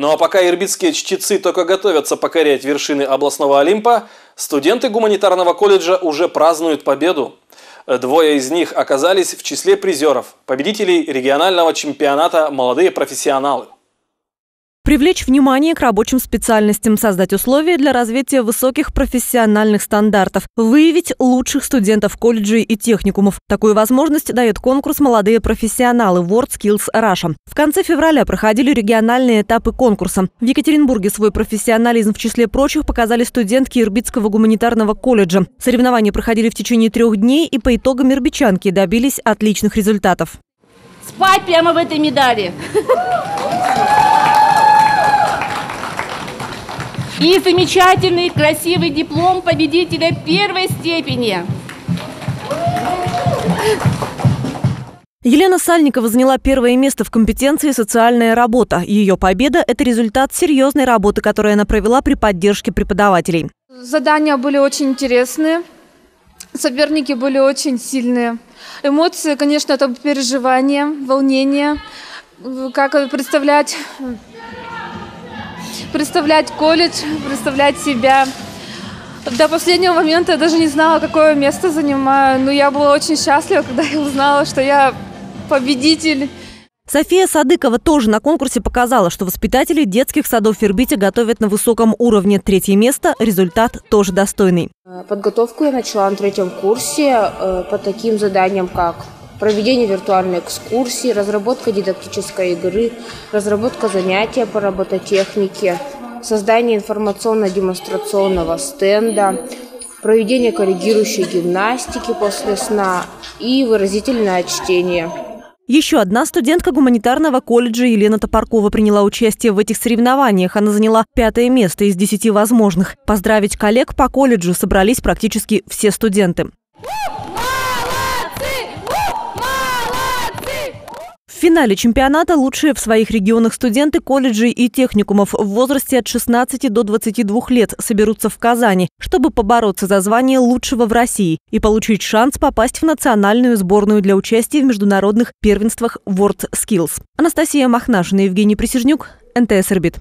Ну а пока ирбитские чтецы только готовятся покорять вершины областного Олимпа, студенты гуманитарного колледжа уже празднуют победу. Двое из них оказались в числе призеров, победителей регионального чемпионата «Молодые профессионалы». Привлечь внимание к рабочим специальностям, создать условия для развития высоких профессиональных стандартов, выявить лучших студентов колледжей и техникумов. Такую возможность дает конкурс «Молодые профессионалы» World Skills Russia. В конце февраля проходили региональные этапы конкурса. В Екатеринбурге свой профессионализм в числе прочих показали студентки Ирбитского гуманитарного колледжа. Соревнования проходили в течение трех дней и по итогам ирбичанки добились отличных результатов. Спать прямо в этой медали. И замечательный, красивый диплом победителя первой степени. Елена Сальникова заняла первое место в компетенции «Социальная работа». Ее победа – это результат серьезной работы, которую она провела при поддержке преподавателей. Задания были очень интересные, соперники были очень сильные. Эмоции, конечно, это переживание, волнение, как представлять представлять колледж, представлять себя. До последнего момента я даже не знала, какое место занимаю, но я была очень счастлива, когда я узнала, что я победитель. София Садыкова тоже на конкурсе показала, что воспитатели детских садов Фербите готовят на высоком уровне. Третье место – результат тоже достойный. Подготовку я начала на третьем курсе э, по таким заданиям, как проведение виртуальной экскурсии, разработка дидактической игры, разработка занятия по робототехнике, создание информационно-демонстрационного стенда, проведение корректирующей гимнастики после сна и выразительное чтение. Еще одна студентка гуманитарного колледжа Елена Топоркова приняла участие в этих соревнованиях. Она заняла пятое место из десяти возможных. Поздравить коллег по колледжу собрались практически все студенты. В финале чемпионата лучшие в своих регионах студенты колледжей и техникумов в возрасте от 16 до 22 лет соберутся в Казани, чтобы побороться за звание лучшего в России и получить шанс попасть в национальную сборную для участия в международных первенствах World Skills. Анастасия Махнашина, Евгений Присяжнюк, НТС «Орбит».